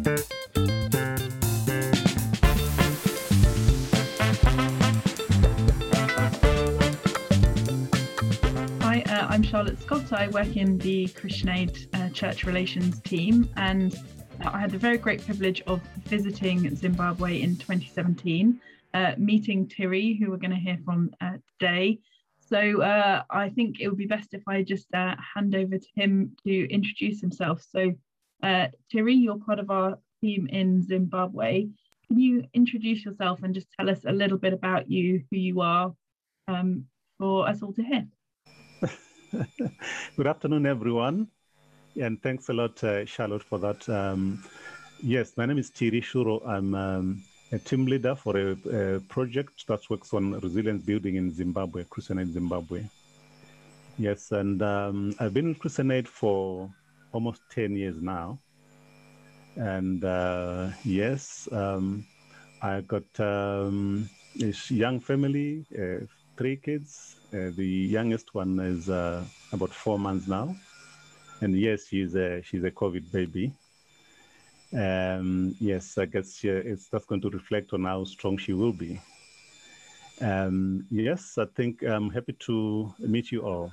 Hi, uh, I'm Charlotte Scott. I work in the Christian Aid uh, Church Relations team, and I had the very great privilege of visiting Zimbabwe in 2017, uh, meeting Tiri, who we're going to hear from uh, today. So uh, I think it would be best if I just hand over to him to introduce himself. So, Tiri, you're part of our team in Zimbabwe. Can you introduce yourself and just tell us a little bit about you, who you are, um, for us all to hear? Good afternoon, everyone. And thanks a lot, uh, Charlotte, for that. Um, yes, my name is Tiri Shuro. I'm um, a team leader for a, a, project that works on resilience building in Zimbabwe, Christian Aid Zimbabwe. Yes, and um, I've been with Christian Aid for almost 10 years now. And uh, yes, um, I got um, this young family, uh, three kids, uh, the youngest one is uh, about four months now, and yes, she's a she's a COVID baby. Um, yes, I guess she, it's that's going to reflect on how strong she will be. Um, yes, I think I'm happy to meet you all.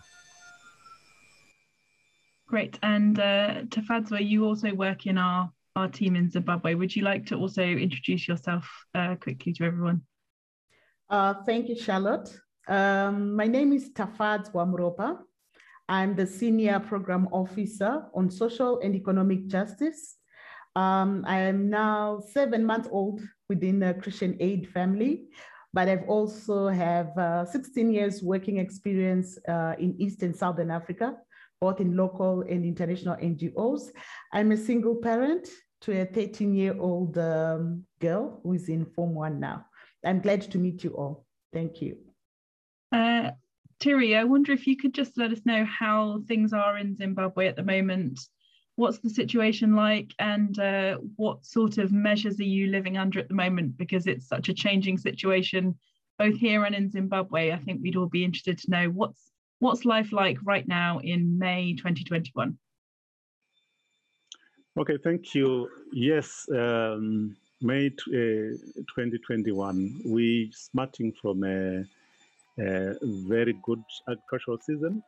Great, and uh, Tafadzwa, you also work in our our team in Zimbabwe. Would you like to also introduce yourself uh, quickly to everyone? Uh, thank you, Charlotte. Um, my name is Tafadzwa Muropa. I'm the Senior Program Officer on Social and Economic Justice. Um, I am now seven months old within the Christian Aid family, but I've also have uh, 16 years working experience uh, in East and Southern Africa, both in local and international NGOs. I'm a single parent to a 13 year old um, girl who is in Form 1 now. I'm glad to meet you all. Thank you. Uh, I wonder if you could just let us know how things are in Zimbabwe at the moment. What's the situation like, and uh, what sort of measures are you living under at the moment? Because it's such a changing situation, both here and in Zimbabwe. I think we'd all be interested to know what's what's life like right now in May 2021. Okay, thank you. Yes, um, May uh, 2021, we're starting from a a very good agricultural season.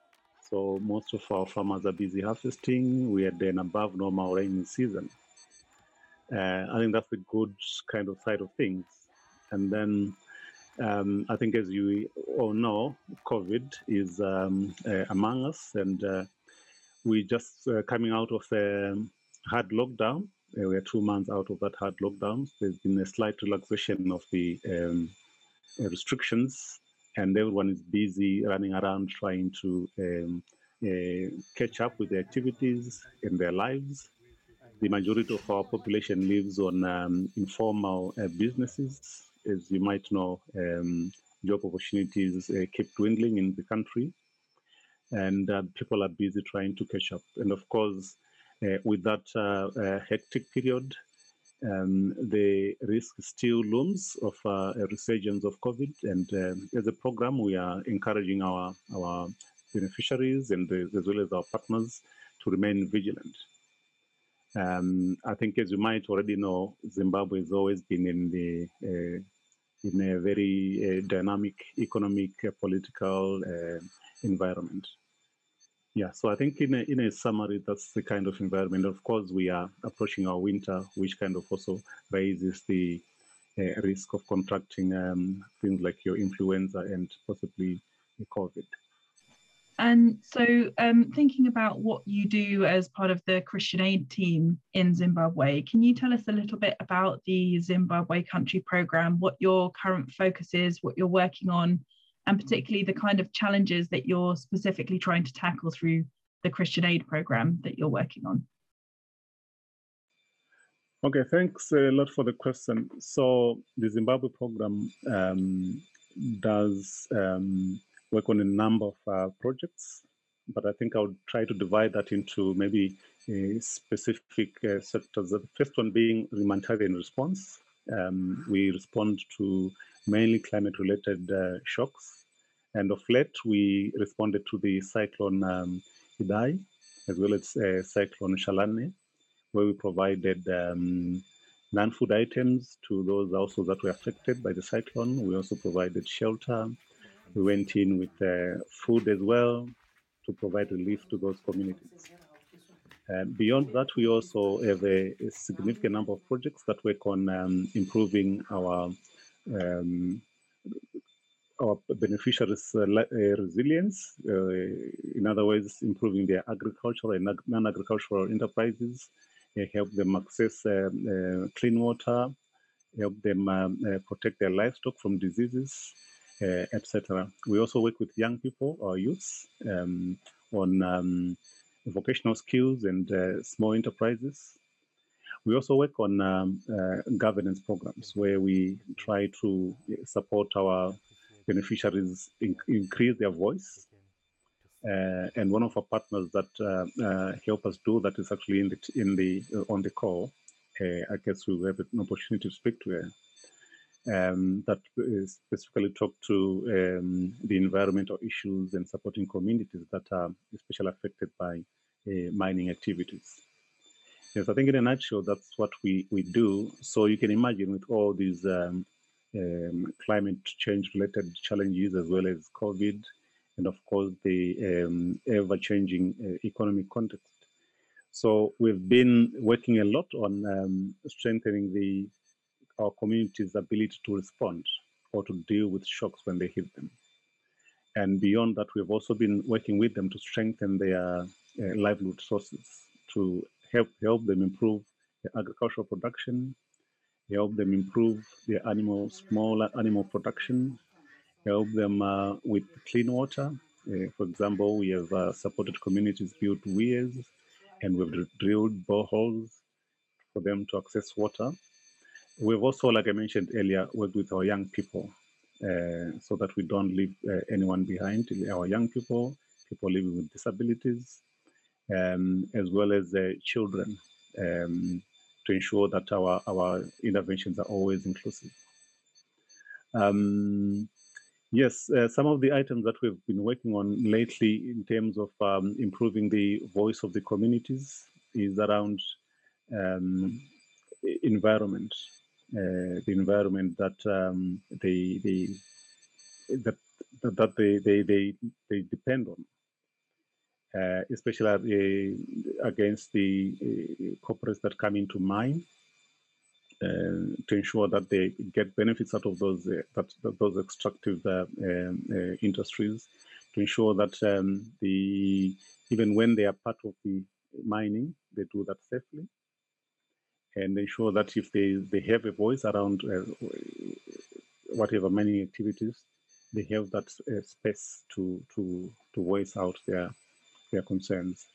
So most of our farmers are busy harvesting. We are then above normal rainy season. Uh, I think that's the good kind of side of things. And then um, I think, as you all know, COVID is um, uh, among us, and uh, we just uh, coming out of a hard lockdown. Uh, we are two months out of that hard lockdown. There's been a slight relaxation of the um, restrictions and everyone is busy running around trying to um, uh, catch up with the activities in their lives. The majority of our population lives on um, informal uh, businesses. As you might know, um, job opportunities uh, keep dwindling in the country, and uh, people are busy trying to catch up. And of course, uh, with that uh, hectic period, um, the risk still looms of uh, a resurgence of COVID. And as a program, we are encouraging our, our beneficiaries and the, as well as our partners to remain vigilant. Um, I think, as you might already know, Zimbabwe has always been in the uh, in a very uh, dynamic economic, uh, political uh, environment. Yeah, so I think in a, in a summary, that's the kind of environment. Of course, we are approaching our winter, which kind of also raises the uh, risk of contracting um, things like your influenza and possibly COVID. And so, um, thinking about what you do as part of the Christian Aid team in Zimbabwe, can you tell us a little bit about the Zimbabwe Country Programme, what your current focus is, what you're working on, and particularly the kind of challenges that you're specifically trying to tackle through the Christian Aid program that you're working on. Okay, thanks a lot for the question. So the Zimbabwe program um, does um, work on a number of uh, projects, but I think I would try to divide that into maybe uh, specific uh, sectors. The first one being humanitarian response. Um, we respond to mainly climate related uh, shocks and of late, we responded to the cyclone um, Idai, as well as uh, cyclone Chalane, where we provided um, non-food items to those also that were affected by the cyclone. We also provided shelter. We went in with uh, food as well to provide relief to those communities. Uh, beyond that, we also have a, a, significant number of projects that work on um, improving our um, our beneficiaries' uh, uh, resilience. Uh, in other words, improving their agricultural and non-agricultural enterprises, help them access clean water, help them um, protect their livestock from diseases, etc. We also work with young people, or youths, um, on um, vocational skills and uh, small enterprises. We also work on um, uh, governance programs where we try to support our beneficiaries in, increase their voice. Uh, and one of our partners that uh, uh, help us do that is actually in the in the uh, on the call. I guess we have an opportunity to speak to her. Um, that specifically talk to um, the environmental issues and supporting communities that are especially affected by uh, mining activities. Yes, I think in a nutshell, that's what we, we do. So you can imagine with all these um, um, climate change related challenges as well as COVID, and of course the um, ever changing uh, economic context. So we've been working a lot on um, strengthening the our community's ability to respond or to deal with shocks when they hit them. And beyond that, we've also been working with them to strengthen their uh, livelihood sources, to help help them improve their agricultural production, help them improve their animal, small animal production, help them uh, with clean water. Uh, for example, we have uh, supported communities build weirs and we've drilled boreholes for them to access water. We've also, like I mentioned earlier, worked with our young people uh, so that we don't leave uh, anyone behind. Our young people, people living with disabilities, um, as well as uh, children. Um, to ensure that our, our interventions are always inclusive. Um, yes, uh, some of the items that we've been working on lately in terms of um, improving the voice of the communities is around um, environment, the environment that um, they, they that that they, they, they, they depend on uh, especially uh, against the uh, corporates that come into mine. Uh, to ensure that they get benefits out of those uh, that, that, those extractive uh, um, industries, to ensure that um, the even when they are part of the mining, they do that safely, and ensure that if they, they have a voice around whatever mining activities, they have that space to to to voice out their their concerns.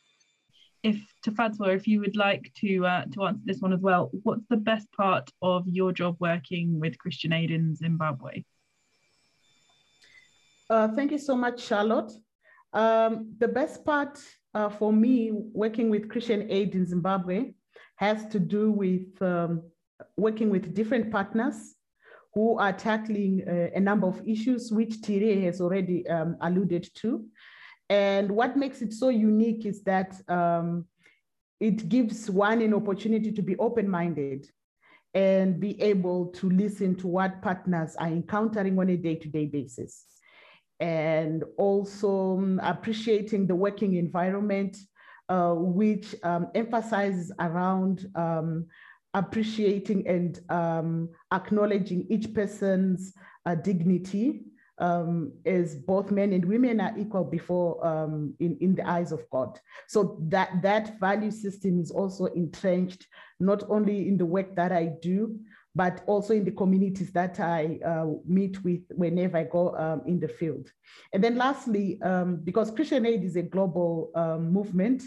If Tafadzwa, if you would like to uh, to answer this one as well, what's the best part of your job working with Christian Aid in Zimbabwe? Uh, thank you so much, Charlotte. Um, the best part uh, for me working with Christian Aid in Zimbabwe has to do with um, working with different partners who are tackling uh, a number of issues, which Tiri has already um, alluded to. And what makes it so unique is that um, it gives one an opportunity to be open minded and be able to listen to what partners are encountering on a day to day basis. And also um, appreciating the working environment, uh, which um, emphasizes around um, appreciating and um, acknowledging each person's uh, dignity um, as both men and women are equal before um, in, in the eyes of God. So that, that value system is also entrenched, not only in the work that I do, but also in the communities that I uh, meet with whenever I go um, in the field. And then lastly, um, because Christian Aid is a global um, movement,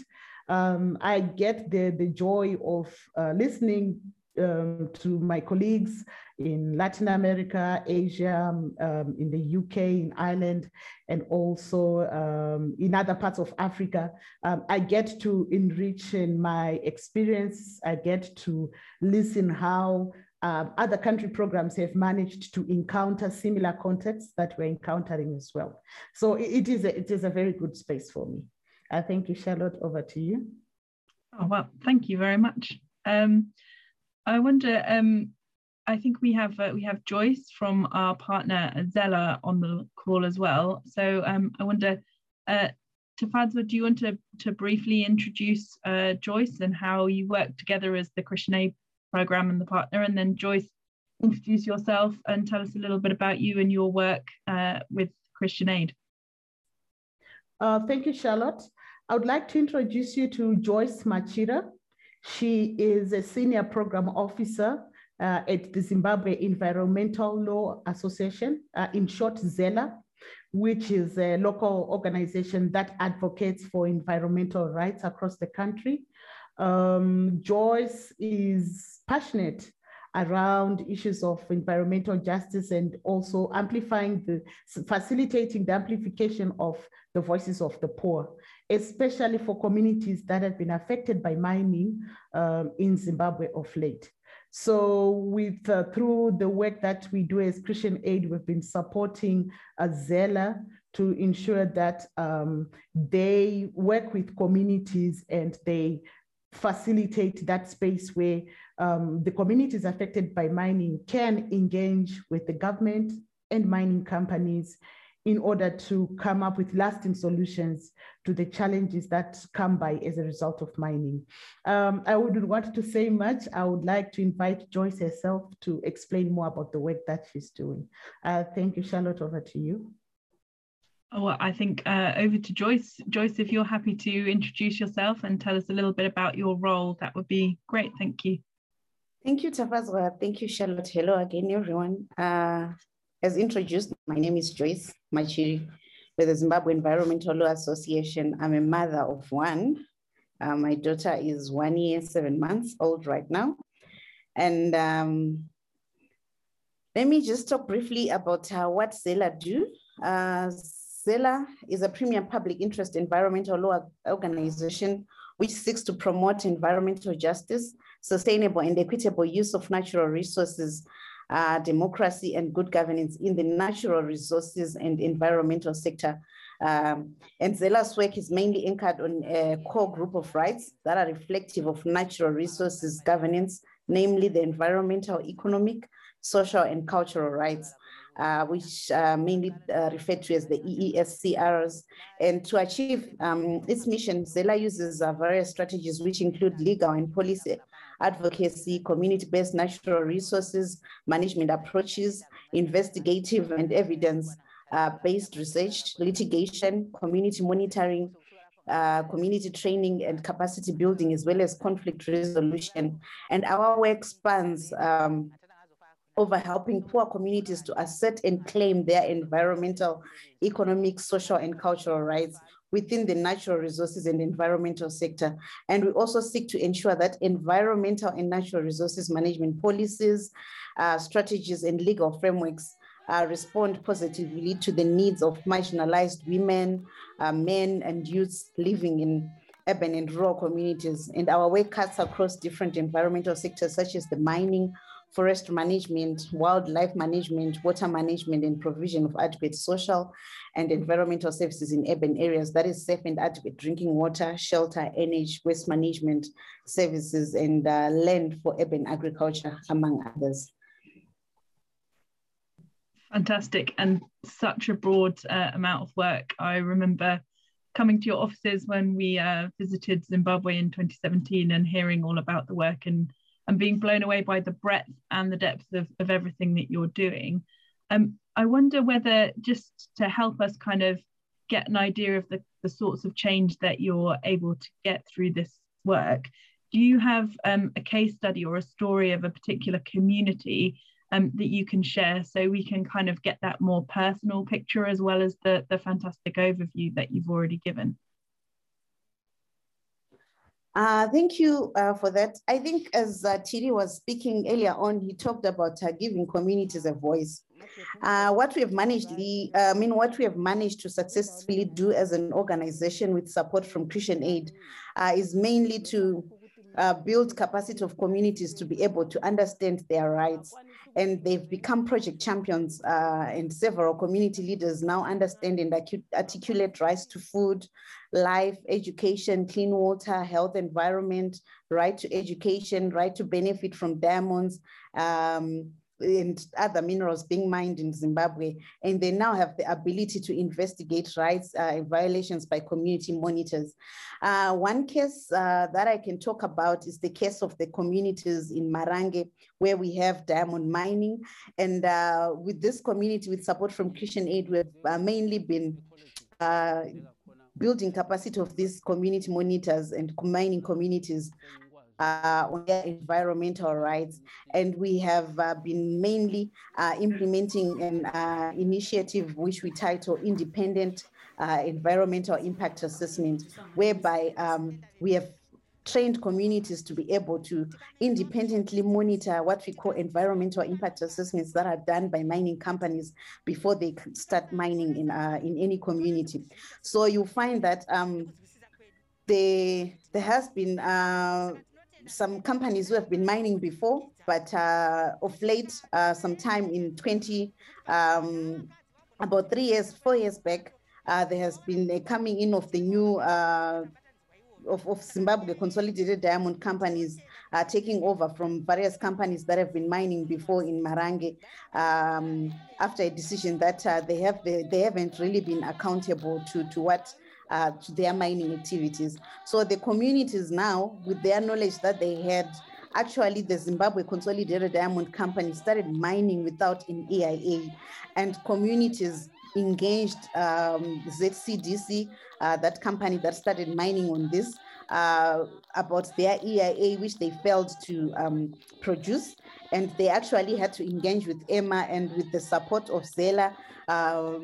um, I get the, the joy of uh, listening um, to my colleagues in Latin America, Asia, um, in the UK, in Ireland, and also in other parts of Africa. I get to enrich in my experience. I get to listen how um, other country programs have managed to encounter similar contexts that we're encountering as well. So it is a, it is a very good space for me. I thank you, Charlotte. Over to you. Oh, well, thank you very much. Um, I wonder, um, I think we have uh, we have Joyce from our partner ZELA on the call as well. So um, I wonder, uh, Tafadzwa, do you want to, to briefly introduce uh, Joyce and how you work together as the Christian Aid program and the partner? And then Joyce, introduce yourself and tell us a little bit about you and your work uh, with Christian Aid. Uh, thank you, Charlotte. I would like to introduce you to Joyce Machiri. She is a senior program officer uh, at the Zimbabwe Environmental Law Association, uh, in short, ZELA, which is a local organization that advocates for environmental rights across the country. Um, Joyce is passionate around issues of environmental justice and also amplifying the, facilitating the amplification of the voices of the poor, especially for communities that have been affected by mining um, in Zimbabwe of late. So with uh, through the work that we do as Christian Aid, we've been supporting ZELA to ensure that um, they work with communities and they facilitate that space where um, the communities affected by mining can engage with the government and mining companies in order to come up with lasting solutions to the challenges that come by as a result of mining. Um, I wouldn't want to say much. I would like to invite Joyce herself to explain more about the work that she's doing. Uh, thank you, Charlotte, over to you. Well, I think uh, over to Joyce. Joyce, if you're happy to introduce yourself and tell us a little bit about your role, that would be great. Thank you. Thank you, Tafadzwa. Thank you, Charlotte. Hello again, everyone. Uh, as introduced, my name is Joyce Machiri with the Zimbabwe Environmental Law Association. I'm a mother of one. Uh, my daughter is one year, seven months old right now. And um, let me just talk briefly about uh, what ZELA do. Uh, ZELA is a premier public interest environmental law organization which seeks to promote environmental justice, sustainable and equitable use of natural resources, uh, democracy and good governance in the natural resources and environmental sector. Um, and ZELA's work is mainly anchored on a core group of rights that are reflective of natural resources governance, namely the environmental, economic, social, and cultural rights uh, which uh, mainly uh, referred to as the EESCRs. And to achieve um, its mission, ZELA uses uh, various strategies, which include legal and policy advocacy, community-based natural resources, management approaches, investigative and evidence-based uh, research, litigation, community monitoring, uh, community training and capacity building, as well as conflict resolution. And our work spans um, over helping poor communities to assert and claim their environmental, economic, social, and cultural rights within the natural resources and environmental sector. And we also seek to ensure that environmental and natural resources management policies, uh, strategies, and legal frameworks uh, respond positively to the needs of marginalized women, uh, men, and youths living in urban and rural communities. And our work cuts across different environmental sectors such as the mining, forest management, wildlife management, water management, and provision of adequate social and environmental services in urban areas, that is safe and adequate drinking water, shelter, energy, waste management services, and uh, land for urban agriculture, among others. Fantastic, and such a broad uh, amount of work. I remember coming to your offices when we uh, visited Zimbabwe in 2017 and hearing all about the work and and being blown away by the breadth and the depth of, of everything that you're doing. Um, I wonder whether just to help us kind of get an idea of the, the sorts of change that you're able to get through this work, do you have um, a case study or a story of a particular community um, that you can share so we can kind of get that more personal picture as well as the, the fantastic overview that you've already given? Uh, thank you uh, for that. I think as uh, was speaking earlier on, he talked about uh, giving communities a voice. Uh, what we have managed, I mean, what we have managed to successfully do as an organization with support from Christian Aid uh, is mainly to uh, build capacity of communities to be able to understand their rights. And they've become project champions uh, and several community leaders now understand and articulate rights to food, life, education, clean water, health, environment, right to education, right to benefit from diamonds, um, and other minerals being mined in Zimbabwe, and they now have the ability to investigate rights uh, violations by community monitors. Uh, one case uh, that I can talk about is the case of the communities in Marange, where we have diamond mining. And uh, with this community, with support from Christian Aid, we've uh, mainly been uh, building capacity of these community monitors and mining communities uh, on their environmental rights. And we have uh, been mainly uh, implementing an uh, initiative which we title Independent uh, Environmental Impact Assessment, whereby um, we have trained communities to be able to independently monitor what we call environmental impact assessments that are done by mining companies before they start mining in, uh, in any community. So you find that um, there, there has been uh, some companies who have been mining before, but uh, of late, uh, sometime in 20, um, about three years, four years back, uh, there has been a coming in of the new uh, of, of Zimbabwe consolidated diamond companies uh, taking over from various companies that have been mining before in Marange um, after a decision that uh, they have they, they haven't really been accountable to to what uh, to their mining activities. So the communities now, with their knowledge that they had, actually the Zimbabwe Consolidated Diamond Company started mining without an EIA, and communities engaged um, ZCDC, uh, that company that started mining on this, uh, about their EIA, which they failed to um, produce. And they actually had to engage with EMA and with the support of ZELA. Uh,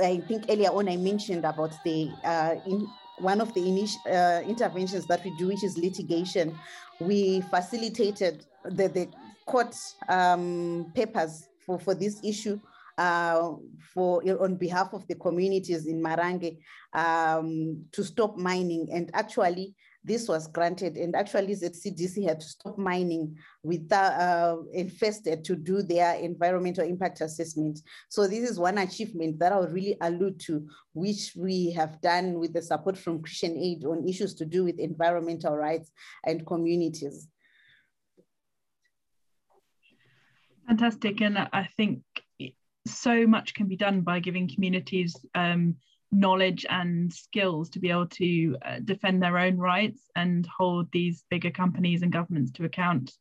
I think earlier on I mentioned about the uh, in, one of the initial uh, interventions that we do, which is litigation. We facilitated the, the court um, papers for, for this issue uh, for on behalf of the communities in Marange um, to stop mining. And actually, this was granted and actually ZCDC had to stop mining without uh, first to do their environmental impact assessment. So this is one achievement that I would really allude to, which we have done with the support from Christian Aid on issues to do with environmental rights and communities. Fantastic. And I think so much can be done by giving communities um, knowledge and skills to be able to uh, defend their own rights and hold these bigger companies and governments to account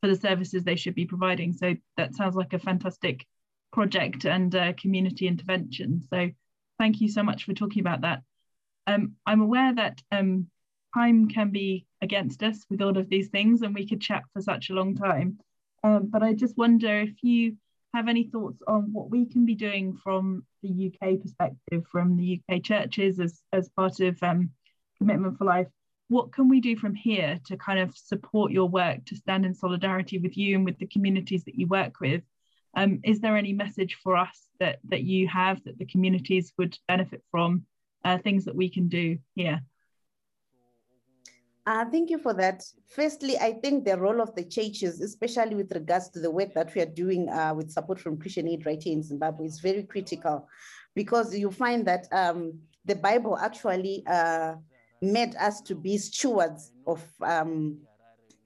for the services they should be providing. So that sounds like a fantastic project and uh, community intervention. So thank you so much for talking about that. Um, I'm aware that um, time can be against us with all of these things and we could chat for such a long time. Um, but I just wonder if you have any thoughts on what we can be doing from the UK perspective, from the UK churches as, as part of um, Commitment for Life? What can we do from here to kind of support your work, to stand in solidarity with you and with the communities that you work with? Um, is there any message for us that, that you have that the communities would benefit from, uh, things that we can do here? Uh, thank you for that. Firstly, I think the role of the churches, especially with regards to the work that we are doing uh, with support from Christian Aid right here in Zimbabwe, is very critical because you find that um, the Bible actually uh, made us to be stewards of um,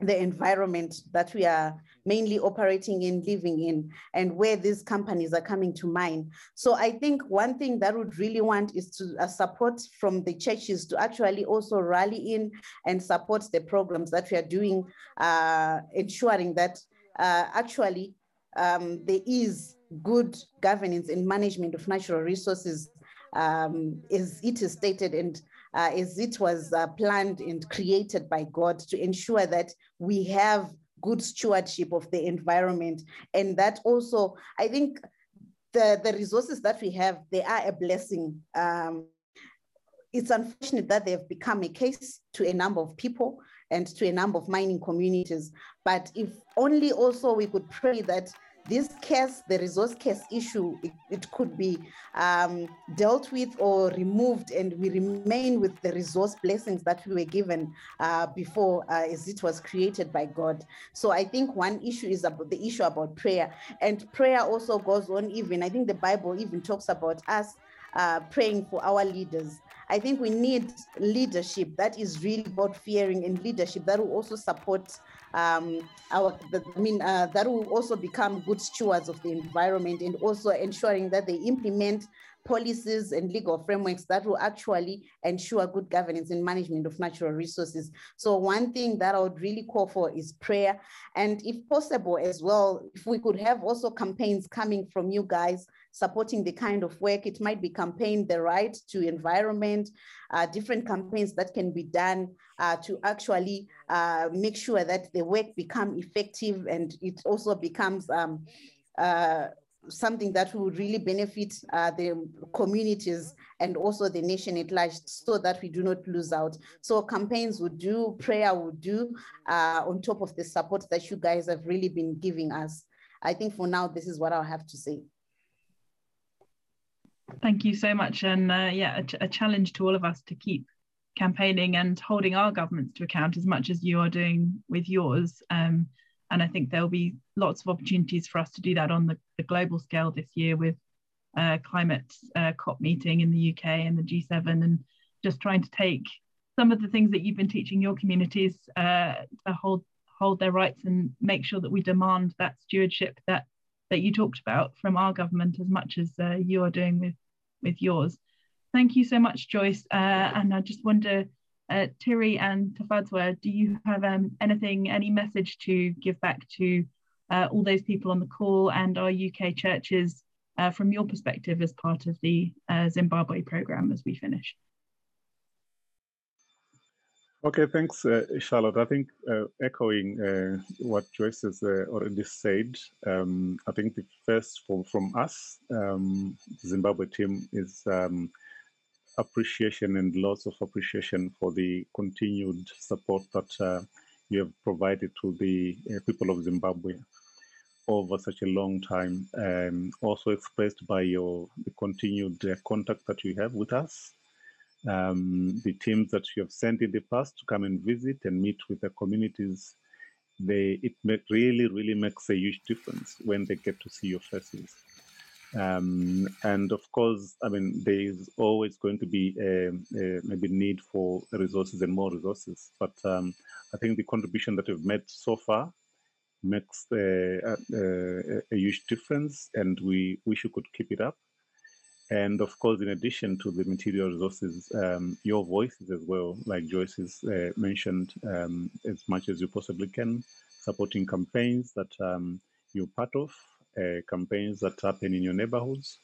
the environment that we are mainly operating in, living in, and where these companies are coming to mine. So I think one thing that would really want is to uh, support from the churches to actually also rally in and support the programs that we are doing, uh, ensuring that uh, actually um, there is good governance and management of natural resources um, as it is stated and uh, as it was uh, planned and created by God to ensure that we have good stewardship of the environment. And that also, I think the, the resources that we have, they are a blessing. Um, it's unfortunate that they've become a case to a number of people and to a number of mining communities. But if only also we could pray that this case, the resource curse issue, it, it could be um, dealt with or removed, and we remain with the resource blessings that we were given uh, before, uh, as it was created by God. So I think one issue is about the issue about prayer, and prayer also goes on. Even I think the Bible even talks about us uh, praying for our leaders. I think we need leadership that is really about fearing and leadership that will also support um, our, I mean, uh, that will also become good stewards of the environment and also ensuring that they implement policies and legal frameworks that will actually ensure good governance and management of natural resources. So one thing that I would really call for is prayer. And if possible as well, if we could have also campaigns coming from you guys supporting the kind of work. It might be campaign the right to environment, uh, different campaigns that can be done uh, to actually uh, make sure that the work become effective and it also becomes um, uh, something that will really benefit uh, the communities and also the nation at large so that we do not lose out. So campaigns would do, prayer would do uh, on top of the support that you guys have really been giving us. I think for now, this is what I'll have to say. Thank you so much. And uh, yeah, a, a, challenge to all of us to keep campaigning and holding our governments to account as much as you are doing with yours. Um, and I think there'll be lots of opportunities for us to do that on the, the global scale this year with uh, climate uh, COP meeting in the UK and the G7 and just trying to take some of the things that you've been teaching your communities uh, to hold hold their rights and make sure that we demand that stewardship that that you talked about from our government as much as uh, you are doing with with yours. Thank you so much, Joyce. Uh, and I just wonder, uh, and Tafadzwa, do you have um, anything, any message to give back to uh, all those people on the call and our UK churches uh, from your perspective as part of the uh, Zimbabwe program as we finish? Okay, thanks, uh, Charlotte. I think uh, echoing uh, what Joyce has uh, already said, um, I think the first from, from us, um, Zimbabwe team, is um, appreciation and lots of appreciation for the continued support that uh, you have provided to the uh, people of Zimbabwe over such a long time. Um, also expressed by your the continued contact that you have with us um, the teams that you have sent in the past to come and visit and meet with the communities, they it make, really really makes a huge difference when they get to see your faces. Um, and of course, I mean, there is always going to be a, a maybe need for resources and more resources. But um, I think the contribution that we've made so far makes a, a, a huge difference, and we wish you could keep it up. And of course, in addition to the material resources, um, your voices as well, like Joyce has uh, mentioned, um, as much as you possibly can, supporting campaigns that um, you're part of, uh, campaigns that happen in your neighborhoods,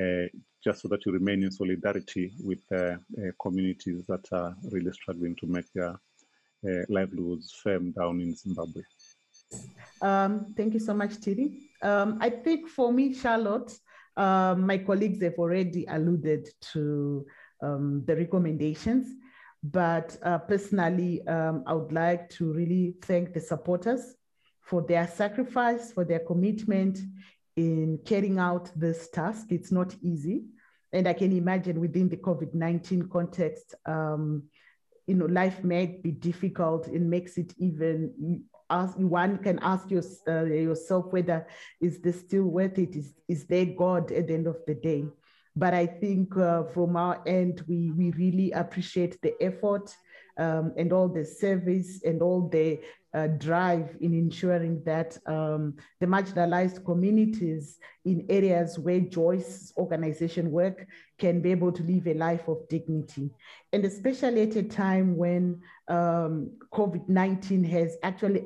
uh, just so that you remain in solidarity with uh, uh, communities that are really struggling to make their uh, livelihoods firm down in Zimbabwe. Um, thank you so much, Tiri. Um, I think for me, Charlotte, um, my colleagues have already alluded to um, the recommendations, but uh, personally, um, I would like to really thank the supporters for their sacrifice, for their commitment in carrying out this task. It's not easy. And I can imagine within the COVID 19 context, um, you know, life might be difficult. It makes it even ask one can ask your, uh, yourself whether is this still worth it? Is, is there god at the end of the day? But i think uh, from our end we we really appreciate the effort um, and all the service and all the uh, drive in ensuring that um, the marginalized communities in areas where Joyce's organization work can be able to live a life of dignity. And especially at a time when um, COVID-19 has actually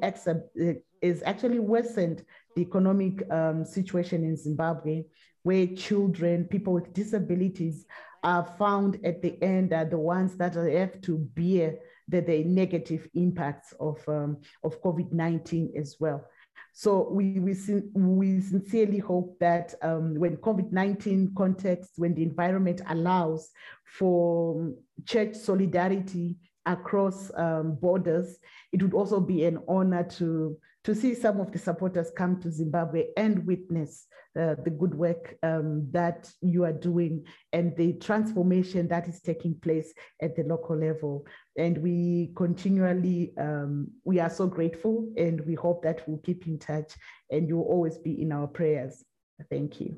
is actually worsened the economic um, situation in Zimbabwe, where children, people with disabilities are found at the end are the ones that have to bear the, the negative impacts of, um, of COVID-19 as well. So we, we, we sincerely hope that um, when COVID-19 context, when the environment allows for church solidarity across um, borders, it would also be an honor to, to see some of the supporters come to Zimbabwe and witness uh, the good work um, that you are doing and the transformation that is taking place at the local level. And we continually, um, we are so grateful and we hope that we'll keep in touch and you'll always be in our prayers. Thank you.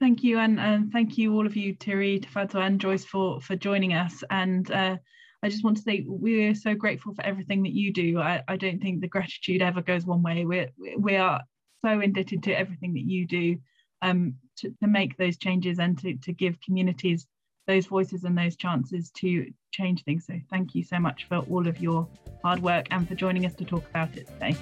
Thank you, and, and thank you all of you, Tiri, Tafadzwa, and Joyce for for joining us. And uh, I just want to say we're so grateful for everything that you do. I, I don't think the gratitude ever goes one way. We're we are so indebted to everything that you do um, to, to make those changes and to, to give communities those voices and those chances to change things. So thank you so much for all of your hard work and for joining us to talk about it today.